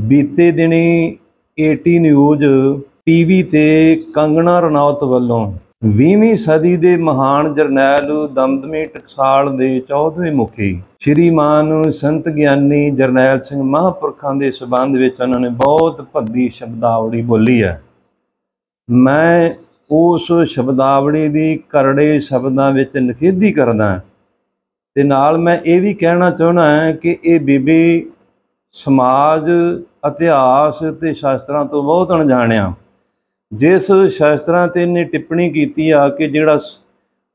ਬੀਤੇ ਦਿਨੀ 80 news TV ਤੇ ਕੰਗਣਾ ਰਣੌਤ ਵੱਲੋਂ 20ਵੀਂ ਸਦੀ ਦੇ ਮਹਾਨ ਜਰਨੈਲ ਦਮਦਮੀ ਟਕਸਾਲ ਦੇ 14ਵੇਂ ਮੁਖੀ ਸ਼੍ਰੀਮਾਨ ਸੰਤ ਗਿਆਨੀ ਜਰਨੈਲ ਸਿੰਘ ਮਹਾਂਪੁਰਖਾਂ ਦੇ ਸਬੰਧ ਵਿੱਚ ਉਹਨਾਂ ਨੇ ਬਹੁਤ ਭੱਦੀ ਸ਼ਬਦਾਵਲੀ ਬੋਲੀ ਹੈ। ਮੈਂ ਉਸ ਸ਼ਬਦਾਵਲੀ ਦੀ ਕਰੜੇ ਸ਼ਬਦਾਂ ਵਿੱਚ ਨਿਖੇਧੀ ਕਰਦਾ ਤੇ ਨਾਲ ਮੈਂ ਇਹ ਵੀ ਕਹਿਣਾ ਚਾਹੁੰਦਾ ਹਾਂ ਕਿ ਇਹ ਬੀਬੀ ਸਮਾਜ, ਇਤਿਹਾਸ ਤੇ ਸ਼ਾਸਤਰਾਂ ਤੋਂ ਬਹੁਤ ਅਣਜਾਣਿਆ। ਜਿਸ ਸ਼ਾਸਤਰਾਂ ਤੇ ਇਹਨੇ ਟਿੱਪਣੀ ਕੀਤੀ ਆ ਕਿ ਜਿਹੜਾ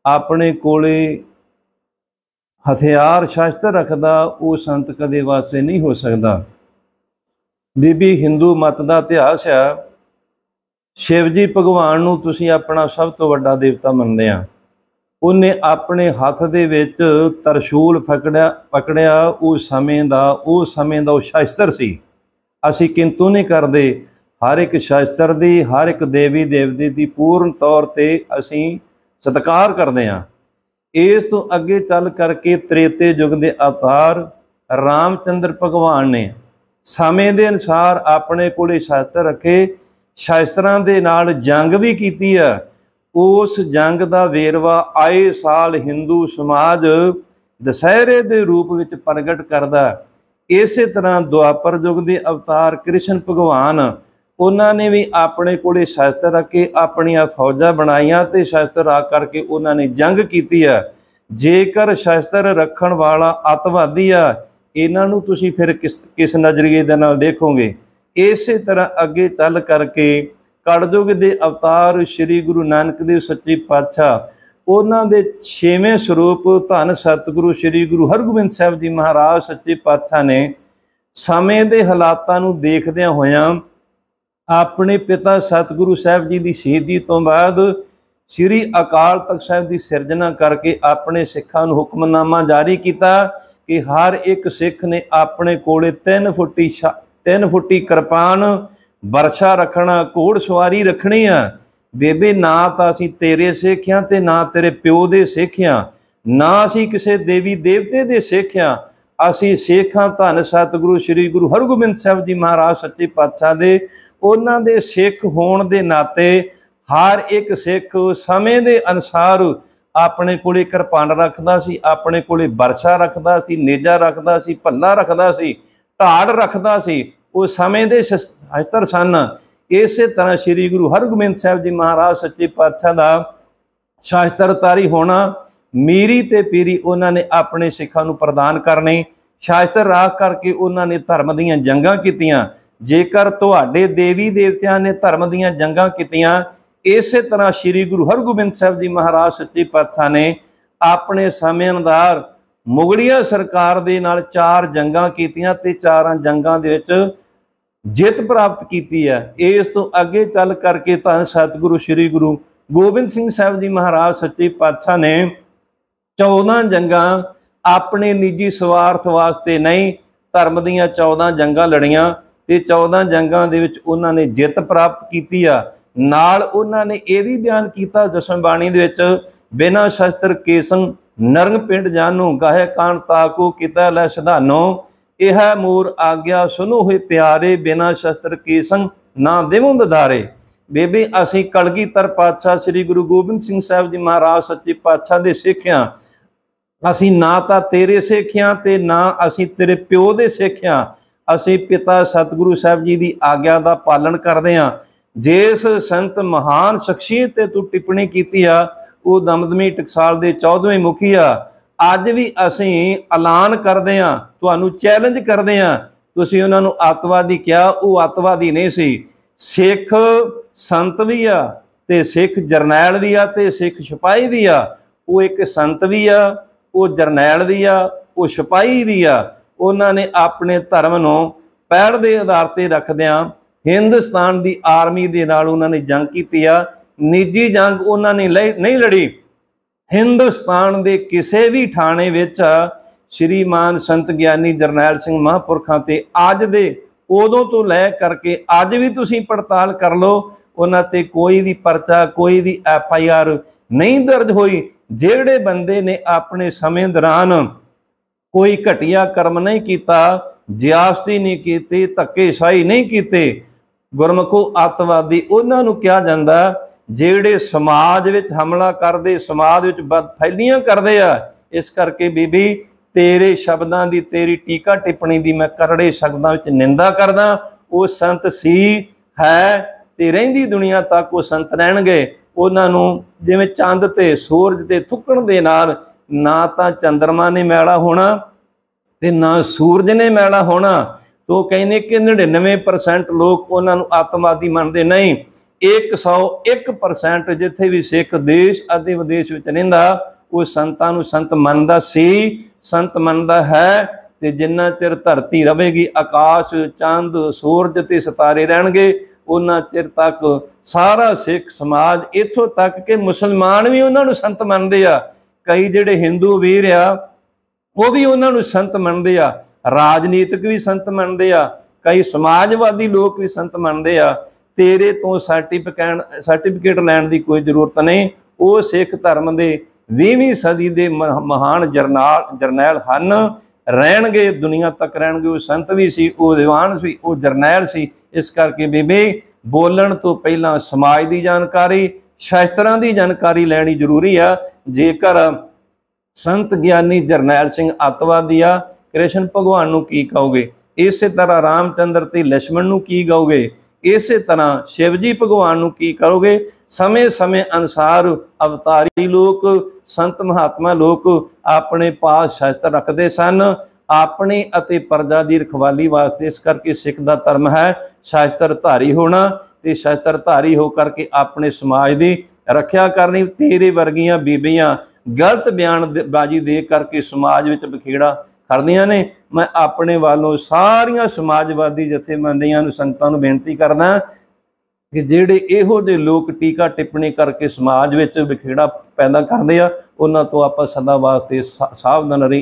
ਆਪਣੇ ਕੋਲੇ ਹਥਿਆਰ ਸ਼ਾਸਤਰ ਰੱਖਦਾ, ਉਹ ਸੰਤ ਕਦੇ ਵਾਸਤੇ ਨਹੀਂ ਹੋ ਸਕਦਾ। ਬੀਬੀ ਹਿੰਦੂ ਮਤ ਦਾ ਇਤਿਹਾਸ ਆ। ਸ਼ਿਵ ਜੀ ਭਗਵਾਨ ਨੂੰ ਤੁਸੀਂ ਆਪਣਾ ਸਭ ਤੋਂ ਵੱਡਾ ਦੇਵਤਾ ਮੰਨਦੇ ਆ। ਉਹਨੇ ਆਪਣੇ ਹੱਥ ਦੇ ਵਿੱਚ ਤਰਸ਼ੂਲ ਫਕੜਿਆ, ਪਕੜਿਆ, ਉਹ ਸਮੇਂ ਦਾ, ਉਹ ਸਮੇਂ ਦਾ ਉਹ ਸ਼ਾਸਤਰ ਸੀ। ਅਸੀਂ ਕਿੰਤੂ ਨਹੀਂ ਕਰਦੇ। ਹਰ ਇੱਕ ਸ਼ਾਸਤਰ ਦੀ, ਹਰ ਇੱਕ ਦੇਵੀ ਦੇਵਤੇ ਦੀ ਪੂਰਨ ਤੌਰ ਤੇ ਅਸੀਂ ਸਤਿਕਾਰ ਕਰਦੇ ਹਾਂ। ਇਸ ਤੋਂ ਅੱਗੇ ਚੱਲ ਕਰਕੇ ਤ੍ਰੇਤੇ ਯੁੱਗ ਦੇ ਅਵਤਾਰ ਰਾਮਚੰਦਰ ਭਗਵਾਨ ਨੇ ਸਮੇਂ ਦੇ ਅਨਸਾਰ ਆਪਣੇ ਕੋਲੇ ਸ਼ਾਸਤਰ ਰੱਖੇ। ਸ਼ਾਸਤਰਾਂ ਦੇ ਨਾਲ ਜੰਗ ਵੀ ਕੀਤੀ ਆ। ਉਸ ਜੰਗ ਦਾ ਵੇਰਵਾ ਆਏ ਸਾਲ ਹਿੰਦੂ ਸਮਾਜ ਦਸ਼ਹਿਰੇ ਦੇ ਰੂਪ ਵਿੱਚ ਪ੍ਰਗਟ ਕਰਦਾ ਇਸੇ ਤਰ੍ਹਾਂ ਦੁਆਪਰ ਯੁੱਗ ਦੇ ਅਵਤਾਰ ਕ੍ਰਿਸ਼ਨ ਭਗਵਾਨ, ਉਹਨਾਂ ਨੇ ਵੀ ਆਪਣੇ ਕੋਲੇ ਸ਼ਸਤਰ ਰੱਖ ਕੇ ਆਪਣੀਆਂ ਫੌਜਾਂ ਬਣਾਈਆਂ ਤੇ ਸ਼ਸਤਰ ਰੱਖ ਕਰਕੇ ਉਹਨਾਂ ਨੇ ਜੰਗ ਕੀਤੀ ਆ ਜੇਕਰ ਸ਼ਸਤਰ ਰੱਖਣ ਵਾਲਾ ਅਤਵਾਦੀ ਆ, ਇਹਨਾਂ ਨੂੰ ਤੁਸੀਂ ਫਿਰ ਕਿਸ ਕਿਸ ਨਜ਼ਰੀਏ ਦੇ ਨਾਲ ਦੇਖੋਗੇ। ਇਸੇ ਤਰ੍ਹਾਂ ਅੱਗੇ ਚੱਲ ਕਰਕੇ ਕੜਯੁਗ ਦੇ ਅਵਤਾਰ ਸ੍ਰੀ ਗੁਰੂ ਨਾਨਕ ਦੇਵ ਸੱਚੇ ਪਾਤਸ਼ਾਹ। ਉਹਨਾਂ ਦੇ ਛੇਵੇਂ ਸਰੂਪ ਧੰਨ ਸਤਿਗੁਰੂ ਸ੍ਰੀ ਗੁਰੂ ਹਰਗੋਬਿੰਦ ਸਾਹਿਬ ਜੀ ਮਹਾਰਾਜ ਸੱਚੇ ਪਾਤਸ਼ਾਹ ਨੇ ਸਮੇਂ ਦੇ ਹਾਲਾਤਾਂ ਨੂੰ ਦੇਖਦਿਆਂ ਹੋਇਆਂ ਆਪਣੇ ਪਿਤਾ ਸਤਿਗੁਰੂ ਸਾਹਿਬ ਜੀ ਦੀ ਸ਼ਹੀਦੀ ਤੋਂ ਬਾਅਦ ਸ੍ਰੀ ਅਕਾਲ ਤਖਤ ਸਾਹਿਬ ਦੀ ਸਿਰਜਣਾ ਕਰਕੇ ਆਪਣੇ ਸਿੱਖਾਂ ਨੂੰ ਹੁਕਮਨਾਮਾ ਜਾਰੀ ਕੀਤਾ ਕਿ ਹਰ ਇੱਕ ਸਿੱਖ ਨੇ ਆਪਣੇ ਕੋਲੇ 3 ਫੁੱਟੀ 3 ਫੁੱਟੀ ਕਿਰਪਾਨ ਵਰਸ਼ਾ ਰੱਖਣਾ, ਘੋੜ ਸਵਾਰੀ ਰੱਖਣੀ ਆ। ਬੇਬੇ, ਨਾ ਤਾਂ ਅਸੀਂ ਤੇਰੇ ਸਿੱਖਿਆ ਤੇ, ਨਾ ਤੇਰੇ ਪਿਓ ਦੇ ਸਿੱਖਿਆ, ਨਾ ਅਸੀਂ ਕਿਸੇ ਦੇਵੀ ਦੇਵਤੇ ਦੇ ਸਿੱਖਿਆ। ਅਸੀਂ ਸਿੱਖਾਂ ਧੰਨ ਸਤਿਗੁਰੂ, ਸ੍ਰੀ ਗੁਰੂ ਹਰਗੋਬਿੰਦ ਸਾਹਿਬ ਜੀ ਮਹਾਰਾਜ ਸੱਚੇ ਪਾਤਸ਼ਾਹ ਦੇ। ਉਹਨਾਂ ਦੇ ਸਿੱਖ ਹੋਣ ਦੇ ਨਾਤੇ ਹਰ ਇੱਕ ਸਿੱਖ ਸਮੇਂ ਦੇ ਅਨਸਾਰ ਆਪਣੇ ਕੋਲੇ ਕਿਰਪਾਨ ਰੱਖਦਾ ਸੀ, ਆਪਣੇ ਕੋਲੇ ਵਰਸ਼ਾ ਰੱਖਦਾ ਸੀ, ਨੇਜਾ ਰੱਖਦਾ ਸੀ ਭੱਲਾ ਰੱਖਦਾ ਸੀ ਢਾੜ ਰੱਖਦਾ ਸੀ। ਉਹ ਸਮੇਂ ਦੇ ਸ਼ਸਤਰ ਸਨ। ਇਸੇ ਤਰ੍ਹਾਂ ਸ੍ਰੀ ਗੁਰੂ ਹਰਗੋਬਿੰਦ ਸਾਹਿਬ ਜੀ ਮਹਾਰਾਜ ਸੱਚੇ ਪਾਤਸ਼ਾਹ ਦਾ ਸ਼ਾਸਤਰਤਾਰੀ ਹੋਣਾ, ਮੀਰੀ ਤੇ ਪੀਰੀ ਉਹਨਾਂ ਨੇ ਆਪਣੇ ਸਿੱਖਾਂ ਨੂੰ ਪ੍ਰਦਾਨ ਕਰਨੇ, ਸ਼ਾਸਤਰ ਰਾਖ ਕਰਕੇ ਉਹਨਾਂ ਨੇ ਧਰਮ ਦੀਆਂ ਜੰਗਾਂ ਕੀਤੀਆਂ। ਜੇਕਰ ਤੁਹਾਡੇ ਦੇਵੀ ਦੇਵਤਿਆਂ ਨੇ ਧਰਮ ਦੀਆਂ ਜੰਗਾਂ ਕੀਤੀਆਂ, ਇਸੇ ਤਰ੍ਹਾਂ ਸ੍ਰੀ ਗੁਰੂ ਹਰਗੋਬਿੰਦ ਸਾਹਿਬ ਜੀ ਮਹਾਰਾਜ ਸੱਚੇ ਪਾਤਸ਼ਾਹ ਨੇ ਆਪਣੇ ਸਮੇਂ ਅਨੁਸਾਰ ਮੁਗਲੀਆ ਸਰਕਾਰ ਦੇ ਨਾਲ ਚਾਰ ਜੰਗਾਂ ਕੀਤੀਆਂ ਤੇ ਚਾਰਾਂ ਜੰਗਾਂ ਦੇ ਵਿੱਚ ਜਿੱਤ ਪ੍ਰਾਪਤ ਕੀਤੀ ਹੈ ਇਸ ਤੋਂ ਅੱਗੇ ਚੱਲ ਕਰਕੇ ਤਾਂ ਸਤਿਗੁਰੂ ਸ੍ਰੀ ਗੁਰੂ ਗੋਬਿੰਦ ਸਿੰਘ ਸਾਹਿਬ ਜੀ ਮਹਾਰਾਜ ਸੱਚੇ ਪਾਤਸ਼ਾਹ ਨੇ 14 ਜੰਗਾਂ ਆਪਣੇ ਨਿੱਜੀ ਸਵਾਰਥ ਵਾਸਤੇ ਨਹੀਂ, ਧਰਮ ਦੀਆਂ 14 ਜੰਗਾਂ ਲੜੀਆਂ ਤੇ 14 ਜੰਗਾਂ ਦੇ ਵਿੱਚ ਉਹਨਾਂ ਨੇ ਜਿੱਤ ਪ੍ਰਾਪਤ ਕੀਤੀ ਆ। ਨਾਲ ਉਹਨਾਂ ਨੇ ਇਹ ਵੀ ਬਿਆਨ ਕੀਤਾ ਜਸ਼ਨ ਬਾਣੀ ਦੇ ਵਿੱਚ, ਬਿਨਾਂ ਸ਼ਸਤਰ ਕੇਸੰ ਨਰੰਗ ਪਿੰਡ ਜਾਨੋ, ਗਾਹੇ ਕਾਣ ਤਾਕੂ, ਕੀਤਾ ਲੈ ਸਧਾਨੋ। ਇਹ ਮੂਰ ਆਗਿਆ, ਸੁਨੋ ਹੋਏ ਪਿਆਰੇ, ਬਿਨਾ ਸ਼ਸਤਰ ਕੇਸੰ ਨਾ ਦੇਵੋਂ ਦਧਾਰੇ ਬੇਬੀ, ਅਸੀਂ ਕਲਗੀਧਰ ਪਾਤਸ਼ਾਹ ਸ੍ਰੀ ਗੁਰੂ ਗੋਬਿੰਦ ਸਿੰਘ ਸਾਹਿਬ ਜੀ ਮਹਾਰਾਜ ਸੱਚੇ ਪਾਤਸ਼ਾਹ ਦੇ ਸਿੱਖਿਆ। ਅਸੀਂ ਨਾ ਤਾਂ ਤੇਰੇ ਸਿੱਖਿਆ ਤੇ, ਨਾ ਅਸੀਂ ਤੇਰੇ ਪਿਓ ਦੇ ਸਿੱਖਿਆ। ਅਸੀਂ ਪਿਤਾ ਸਤਿਗੁਰੂ ਸਾਹਿਬ ਜੀ ਦੀ ਆਗਿਆ ਦਾ ਪਾਲਣ ਕਰਦੇ ਹਾਂ। ਜਿਸ ਸੰਤ ਮਹਾਨ ਸ਼ਖਸੀਅਤ ਤੇ ਤੂੰ ਟਿੱਪਣੀ ਕੀਤੀ ਆ, ਉਹ ਦਮਦਮੀ ਟਕਸਾਲ ਦੇ 14ਵੇਂ ਮੁਖੀ ਆ। ਅੱਜ ਵੀ ਅਸੀਂ ਐਲਾਨ ਕਰਦੇ ਆ ਤੁਹਾਨੂੰ ਚੈਲੰਜ ਕਰਦੇ ਆ ਤੁਸੀਂ ਉਹਨਾਂ ਨੂੰ ਆਤਵਾਦੀ ਕਿਹਾ, ਉਹ ਆਤਵਾਦੀ ਨਹੀਂ ਸੀ। ਸਿੱਖ ਸੰਤ ਵੀ ਆ ਤੇ ਸਿੱਖ ਜਰਨੈਲ ਵੀ ਆ ਤੇ ਸਿੱਖ ਸਿਪਾਹੀ ਵੀ ਆ। ਉਹ ਇੱਕ ਸੰਤ ਵੀ ਆ, ਉਹ ਜਰਨੈਲ ਵੀ ਆ, ਉਹ ਸਿਪਾਹੀ ਵੀ ਆ। ਉਹਨਾਂ ਨੇ ਆਪਣੇ ਧਰਮ ਨੂੰ ਪੈੜ ਦੇ ਆਧਾਰ ਤੇ ਰੱਖਦਿਆਂ ਹਿੰਦੁਸਤਾਨ ਦੀ ਆਰਮੀ ਦੇ ਨਾਲ ਉਹਨਾਂ ਨੇ ਜੰਗ ਕੀਤੀ ਆ। ਨਿੱਜੀ ਜੰਗ ਉਹਨਾਂ ਨੇ ਨਹੀਂ ਲੜੀ। ਹਿੰਦੁਸਤਾਨ ਦੇ ਕਿਸੇ ਵੀ ਥਾਣੇ ਵਿੱਚ ਸ਼੍ਰੀਮਾਨ ਸੰਤ ਗਿਆਨੀ ਜਰਨੈਲ ਸਿੰਘ ਮਹਾਂਪੁਰਖਾਂ ਤੇ ਅੱਜ ਦੇ ਉਦੋਂ ਤੋਂ ਲੈ ਕਰਕੇ ਅੱਜ ਵੀ ਤੁਸੀਂ ਪੜਤਾਲ ਕਰ ਲਓ, ਉਹਨਾਂ ਤੇ ਕੋਈ ਵੀ ਪਰਚਾ, ਕੋਈ ਵੀ ਐਫ ਆਈ ਆਰ ਨਹੀਂ ਦਰਜ ਹੋਈ, ਜਿਹੜੇ ਬੰਦੇ ਨੇ ਆਪਣੇ ਸਮੇਂ ਦੌਰਾਨ ਕੋਈ ਘਟੀਆ ਕਰਮ ਨਹੀਂ ਕੀਤਾ, ਜ਼ਿਆਸਤੀ ਨਹੀਂ ਕੀਤੀ, ਧੱਕੇਸ਼ਾਹੀ ਨਹੀਂ ਕੀਤੇ, ਗੁਰਮਖੋ ਅੱਤਵਾਦੀ ਉਹਨਾਂ ਨੂੰ ਕਿਹਾ ਜਾਂਦਾ ਜਿਹੜੇ ਸਮਾਜ ਵਿੱਚ ਹਮਲਾ ਕਰਦੇ, ਸਮਾਜ ਵਿੱਚ ਫੈਲੀਆਂ ਕਰਦੇ ਆ, ਇਸ ਕਰਕੇ ਬੀਬੀ ਤੇਰੇ ਸ਼ਬਦਾਂ ਦੀ ਤੇਰੀ ਟੀਕਾ ਟਿੱਪਣੀ ਦੀ ਮੈਂ ਕਰੜੇ ਸ਼ਬਦਾਂ ਵਿੱਚ ਨਿੰਦਾ ਕਰਦਾ, ਉਹ ਸੰਤ ਸੀ, ਹੈ ਤੇ ਰਹਿੰਦੀ ਦੁਨੀਆ ਤੱਕ ਉਹ ਸੰਤ ਰਹਿਣਗੇ। ਉਹਨਾਂ ਨੂੰ ਜਿਵੇਂ ਚੰਦ ਤੇ ਸੂਰਜ ਤੇ ਥੁੱਕਣ ਦੇ ਨਾਲ ਨਾ ਤਾਂ ਚੰ드ਰਮਾ ਨੇ ਮੈਲਾ ਹੋਣਾ ਤੇ ਨਾ ਸੂਰਜ ਨੇ ਮੈਲਾ ਹੋਣਾ। ਤੋ ਕਹਿੰਦੇ ਕਿ 99% ਲੋਕ ਉਹਨਾਂ ਨੂੰ ਆਤਮਾਦੀ ਮੰਨਦੇ ਨਹੀਂ। 101% ਜਿੱਥੇ ਵੀ ਸਿੱਖ ਦੇਸ਼ ਅਤੇ ਵਿਦੇਸ਼ ਵਿੱਚ ਰਹਿੰਦਾ, ਉਹ ਸੰਤਾਂ ਨੂੰ ਸੰਤ ਮੰਨਦਾ ਸੀ, ਸੰਤ ਮੰਨਦਾ ਹੈ ਤੇ ਜਿੰਨਾ ਚਿਰ ਧਰਤੀ ਰਹੇਗੀ, ਆਕਾਸ਼, ਚੰਦ, ਸੂਰਜ ਤੇ ਸਿਤਾਰੇ ਰਹਿਣਗੇ, ਉਹਨਾਂ ਚਿਰ ਤੱਕ ਸਾਰਾ ਸਿੱਖ ਸਮਾਜ ਇੱਥੋਂ ਤੱਕ ਕਿ ਮੁਸਲਮਾਨ ਵੀ ਉਹਨਾਂ ਨੂੰ ਸੰਤ ਮੰਨਦੇ ਆ। ਕਈ ਜਿਹੜੇ ਹਿੰਦੂ ਵੀਰ ਆ, ਉਹ ਵੀ ਉਹਨਾਂ ਨੂੰ ਸੰਤ ਮੰਨਦੇ ਆ। ਰਾਜਨੀਤਿਕ ਵੀ ਸੰਤ ਮੰਨਦੇ ਆ। ਕਈ ਸਮਾਜਵਾਦੀ ਲੋਕ ਵੀ ਸੰਤ ਮੰਨਦੇ ਆ। ਤੇਰੇ ਤੋਂ ਸਰਟੀਫਿਕੇਟ ਸਰਟੀਫਿਕੇਟ ਲੈਣ ਦੀ ਕੋਈ ਜ਼ਰੂਰਤ ਨਹੀਂ। ਉਹ ਸਿੱਖ ਧਰਮ ਦੇ 20ਵੀਂ ਸਦੀ ਦੇ ਮਹਾਨ ਜਰਨਲ, ਜਰਨੈਲ ਹਨ। ਰਹਿਣਗੇ, ਦੁਨੀਆ ਤੱਕ ਰਹਿਣਗੇ। ਉਹ ਸੰਤ ਵੀ ਸੀ, ਉਹ ਦੀਵਾਨ ਸੀ, ਉਹ ਜਰਨੈਲ ਸੀ। ਇਸ ਕਰਕੇ ਬੇਬੇ, ਬੋਲਣ ਤੋਂ ਪਹਿਲਾਂ ਸਮਾਜ ਦੀ ਜਾਣਕਾਰੀ, ਸ਼ਾਸਤਰਾਂ ਦੀ ਜਾਣਕਾਰੀ ਲੈਣੀ ਜ਼ਰੂਰੀ ਆ। ਜੇਕਰ ਸੰਤ ਗਿਆਨੀ ਜਰਨੈਲ ਸਿੰਘ ਅਤਵਾਦੀ ਆ, ਕ੍ਰਿਸ਼ਨ ਭਗਵਾਨ ਨੂੰ ਕੀ ਕਹੋਗੇ? ਇਸੇ ਤਰ੍ਹਾਂ ਰਾਮਚੰਦਰ ਤੇ ਲక్ష్మణ ਨੂੰ ਕੀ ਕਹੋਗੇ? ਇਸੇ ਤਰ੍ਹਾਂ ਸ਼ਿਵਜੀ ਭਗਵਾਨ ਨੂੰ ਕੀ ਕਰੋਗੇ? ਸਮੇਂ-ਸਮੇਂ ਅਨਸਾਰ ਅਵਤਾਰੀ ਲੋਕ, ਸੰਤ ਮਹਾਤਮਾ ਲੋਕ ਆਪਣੇ ਪਾਸ ਸ਼ਸਤਰ ਰੱਖਦੇ ਸਨ। ਆਪਣੇ ਅਤੇ ਪਰਜਾ ਦੀ ਰਖਵਾਲੀ ਵਾਸਤੇ ਇਸ ਕਰਕੇ ਸਿੱਖ ਦਾ ਧਰਮ ਹੈ ਸ਼ਸਤਰ ਧਾਰੀ ਹੋਣਾ ਤੇ ਸ਼ਸਤਰ ਧਾਰੀ ਹੋ ਕਰਕੇ ਆਪਣੇ ਸਮਾਜ ਦੀ ਰੱਖਿਆ ਕਰਨੀ। ਤੇਰੇ ਵਰਗੀਆਂ ਬੀਬੀਆਂ ਗਲਤ ਬਿਆਨ ਬਾਜੀ ਦੇ ਕਰਕੇ ਸਮਾਜ ਵਿੱਚ ਬਖੇੜਾ ਕਰਦੀਆਂ ਨੇ, ਮੈਂ ਆਪਣੇ ਵੱਲੋਂ ਸਾਰੀਆਂ ਸਮਾਜਵਾਦੀ ਜਥੇਬੰਦੀਆਂ ਨੂੰ, ਸੰਗਤਾਂ ਨੂੰ ਬੇਨਤੀ ਕਰਦਾ ਕਿ ਜਿਹੜੇ ਇਹੋ ਜਿਹੇ ਲੋਕ ਟੀਕਾ ਟਿੱਪਣੀ ਕਰਕੇ ਸਮਾਜ ਵਿੱਚ ਵਿਖੇੜਾ ਪੈਦਾ ਕਰਦੇ ਆ, ਉਹਨਾਂ ਤੋਂ ਆਪਾਂ ਸਦਾ ਵਾਸਤੇ ਸਾਵਧਾਨ ਰਹੀ